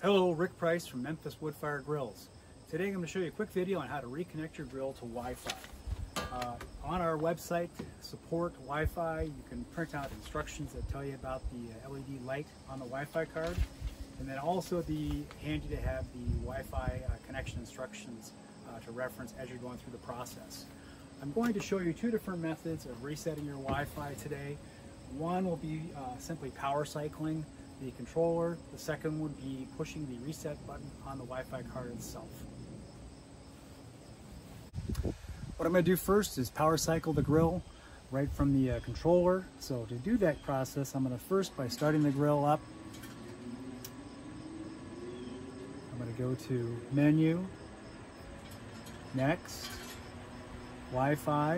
Hello, Rick Price from Memphis Woodfire Grills. Today I'm going to show you a quick video on how to reconnect your grill to Wi-Fi. Uh, on our website, support Wi-Fi, you can print out instructions that tell you about the uh, LED light on the Wi-Fi card. And then also be handy to have the Wi-Fi uh, connection instructions uh, to reference as you're going through the process. I'm going to show you two different methods of resetting your Wi-Fi today. One will be uh, simply power cycling the controller. The second would be pushing the reset button on the Wi-Fi card itself. What I'm going to do first is power cycle the grill right from the uh, controller. So to do that process, I'm going to first, by starting the grill up, I'm going to go to Menu, Next, Wi-Fi.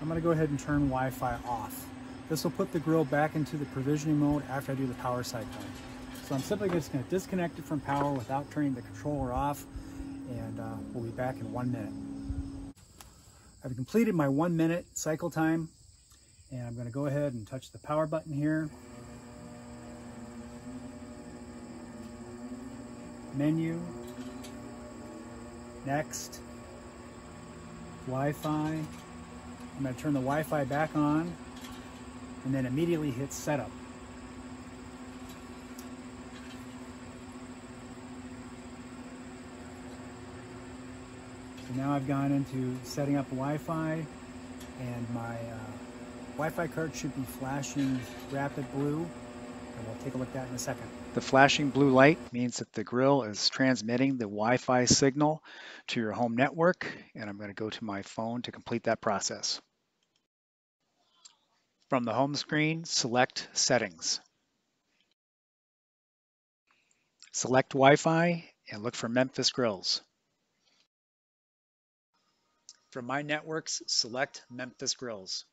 I'm going to go ahead and turn Wi-Fi off. This will put the grill back into the provisioning mode after I do the power cycling. So I'm simply just going to disconnect it from power without turning the controller off and uh, we'll be back in one minute. I've completed my one minute cycle time and I'm going to go ahead and touch the power button here. Menu, next, Wi-Fi. I'm going to turn the Wi-Fi back on and then immediately hit setup. So now I've gone into setting up Wi-Fi and my uh, Wi-Fi card should be flashing rapid blue and we'll take a look at that in a second. The flashing blue light means that the grill is transmitting the Wi-Fi signal to your home network and I'm going to go to my phone to complete that process. From the home screen, select Settings. Select Wi-Fi and look for Memphis Grills. From My Networks, select Memphis Grills.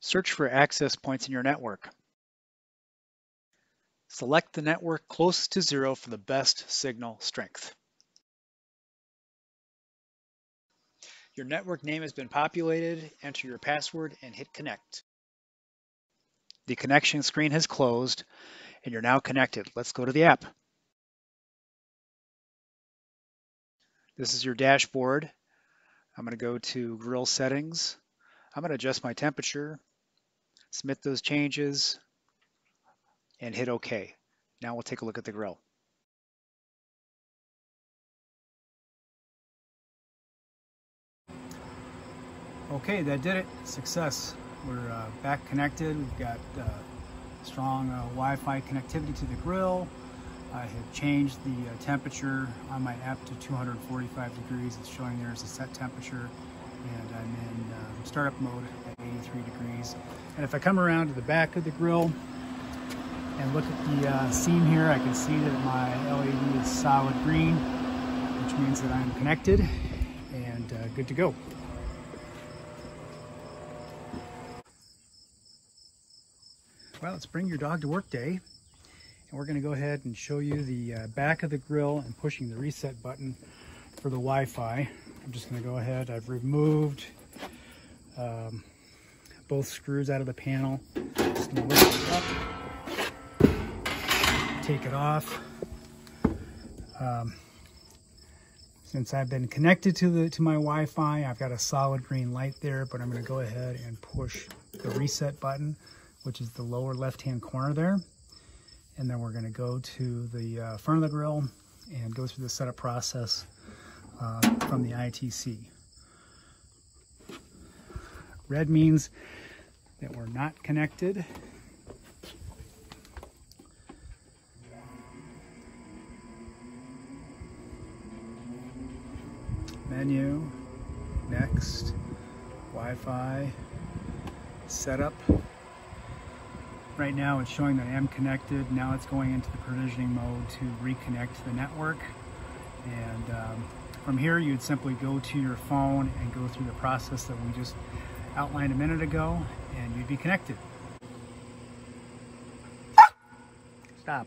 Search for access points in your network. Select the network closest to zero for the best signal strength. Your network name has been populated, enter your password and hit connect. The connection screen has closed and you're now connected. Let's go to the app. This is your dashboard. I'm going to go to grill settings. I'm going to adjust my temperature, submit those changes, and hit OK. Now we'll take a look at the grill. Okay, that did it. Success. We're uh, back connected. We've got uh, strong uh, Wi-Fi connectivity to the grill. I have changed the uh, temperature on my app to 245 degrees. It's showing there as a set temperature. And I'm in uh, startup mode at 83 degrees. And if I come around to the back of the grill and look at the uh, seam here, I can see that my LED is solid green, which means that I'm connected and good to go. Well, it's bring your dog to work day. And we're gonna go ahead and show you the uh, back of the grill and pushing the reset button for the Wi-Fi. I'm just gonna go ahead, I've removed um, both screws out of the panel. Just gonna lift it up, take it off. Um, since I've been connected to the to my Wi-Fi, I've got a solid green light there, but I'm gonna go ahead and push the reset button which is the lower left-hand corner there. And then we're gonna go to the uh, front of the grill and go through the setup process uh, from the ITC. Red means that we're not connected. Menu, next, Wi-Fi, setup, Right now it's showing that I am connected. Now it's going into the provisioning mode to reconnect the network. And um, from here you'd simply go to your phone and go through the process that we just outlined a minute ago and you'd be connected. Stop.